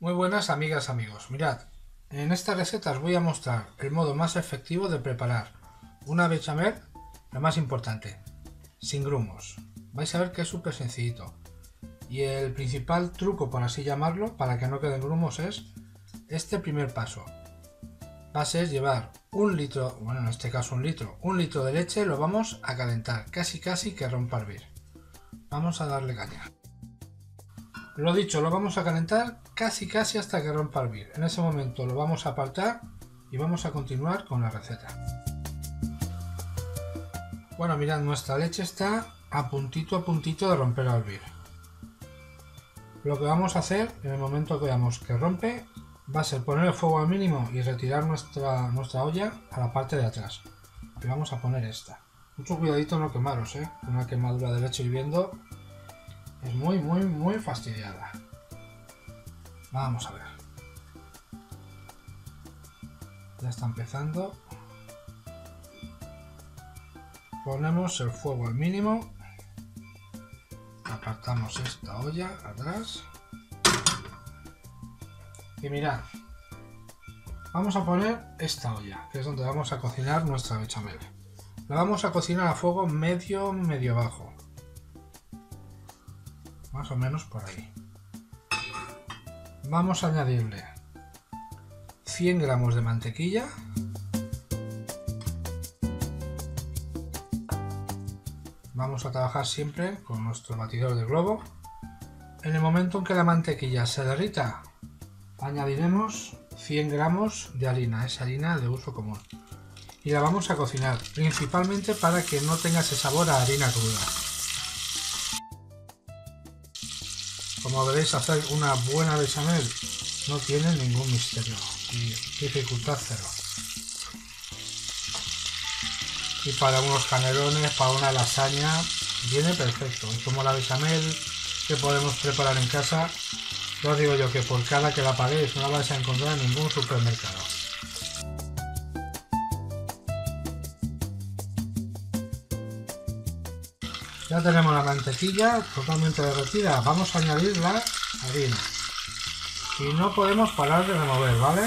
Muy buenas amigas amigos, mirad, en esta receta os voy a mostrar el modo más efectivo de preparar una bechamel, lo más importante, sin grumos. Vais a ver que es súper sencillito. Y el principal truco, por así llamarlo, para que no queden grumos es este primer paso. Va a ser llevar un litro, bueno en este caso un litro, un litro de leche lo vamos a calentar, casi casi que rompa hervir. Vamos a darle caña. Lo dicho, lo vamos a calentar casi casi hasta que rompa el hervir. En ese momento lo vamos a apartar y vamos a continuar con la receta. Bueno, mirad, nuestra leche está a puntito a puntito de romper al hervir. Lo que vamos a hacer en el momento que veamos que rompe va a ser poner el fuego al mínimo y retirar nuestra, nuestra olla a la parte de atrás. Y vamos a poner esta. Mucho cuidadito no quemaros, ¿eh? Una quemadura de leche hirviendo es muy, muy, muy fastidiada. Vamos a ver. Ya está empezando. Ponemos el fuego al mínimo. Apartamos esta olla atrás. Y mirad. Vamos a poner esta olla, que es donde vamos a cocinar nuestra bechamel. La vamos a cocinar a fuego medio, medio bajo más o menos por ahí. Vamos a añadirle 100 gramos de mantequilla. Vamos a trabajar siempre con nuestro batidor de globo. En el momento en que la mantequilla se derrita, añadiremos 100 gramos de harina, es harina de uso común. Y la vamos a cocinar, principalmente para que no tenga ese sabor a harina cruda. Como veréis, hacer una buena bechamel no tiene ningún misterio y dificultad cero. Y para unos canelones, para una lasaña, viene perfecto. Y como la bechamel que podemos preparar en casa, os digo yo que por cada que la paguéis no la vais a encontrar en ningún supermercado. Ya tenemos la mantequilla totalmente derretida. Vamos a añadir la harina. Y no podemos parar de remover, ¿vale?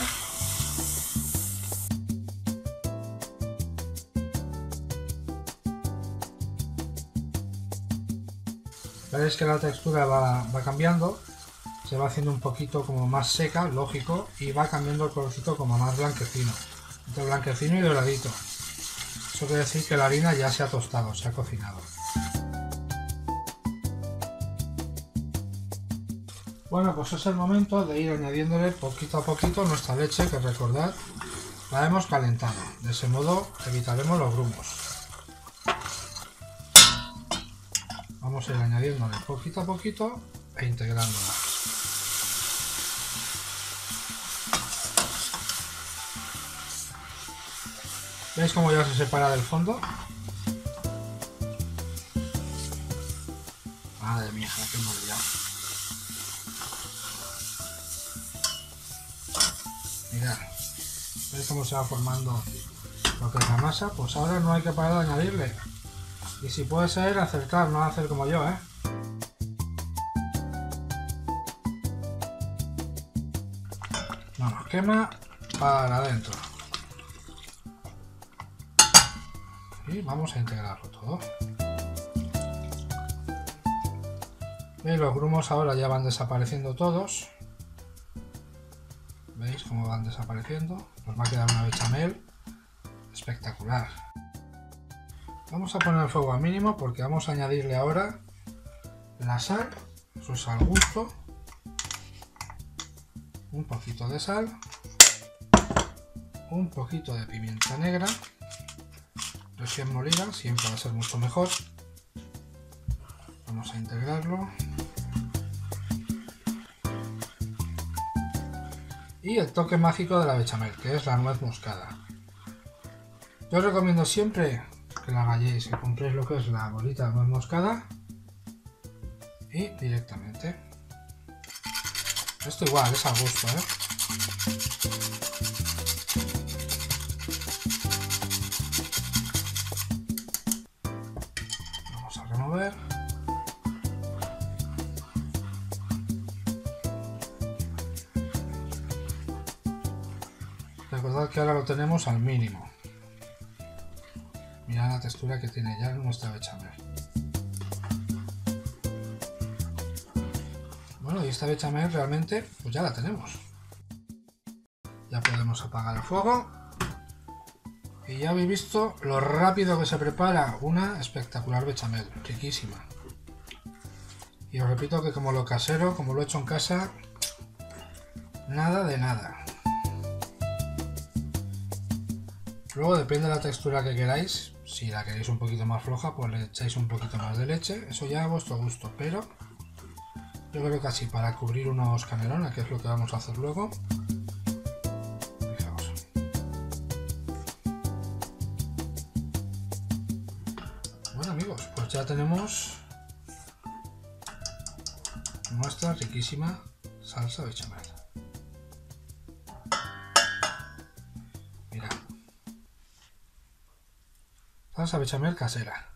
Veréis que la textura va, cambiando, se va haciendo un poquito como más seca, lógico, y va cambiando el colorcito como más blanquecino, entre blanquecino y doradito. Eso quiere decir que la harina ya se ha tostado, se ha cocinado. Bueno, pues es el momento de ir añadiéndole poquito a poquito nuestra leche, que recordad, la hemos calentado. De ese modo evitaremos los grumos. Vamos a ir añadiéndole poquito a poquito e integrándola. ¿Veis cómo ya se separa del fondo? Madre mía, que hemos Mirad, ¿veis cómo se va formando lo que es la masa? Pues ahora no hay que parar de añadirle. Y si puede ser, acertar, no hacer como yo, ¿eh? No nos quema para adentro. Y vamos a integrarlo todo. ¿Veis? Los grumos ahora ya van desapareciendo todos. ¿Veis cómo van desapareciendo? Nos va a quedar una bechamel espectacular. Vamos a poner el fuego al mínimo porque vamos a añadirle ahora la sal, eso es al gusto, un poquito de sal, un poquito de pimienta negra, recién molida, siempre va a ser mucho mejor. Vamos a integrarlo. Y el toque mágico de la bechamel, que es la nuez moscada. Yo os recomiendo siempre que la hagáis, que compréis lo que es la bolita de nuez moscada y directamente. Esto igual, es a gusto, ¿eh? Vamos a remover. Recordad que ahora lo tenemos al mínimo. Mirad la textura que tiene ya nuestra bechamel. Bueno, y esta bechamel realmente pues ya la tenemos. Ya podemos apagar el fuego. Y ya habéis visto lo rápido que se prepara una espectacular bechamel, riquísima. Y os repito que como lo casero, como lo he hecho en casa, nada de nada. Luego depende de la textura que queráis. Si la queréis un poquito más floja, pues le echáis un poquito más de leche. Eso ya a vuestro gusto. Pero yo creo que así para cubrir unos canelones, que es lo que vamos a hacer luego. Fijaos. Bueno amigos, pues ya tenemos nuestra riquísima salsa bechamel. Salsa bechamel casera.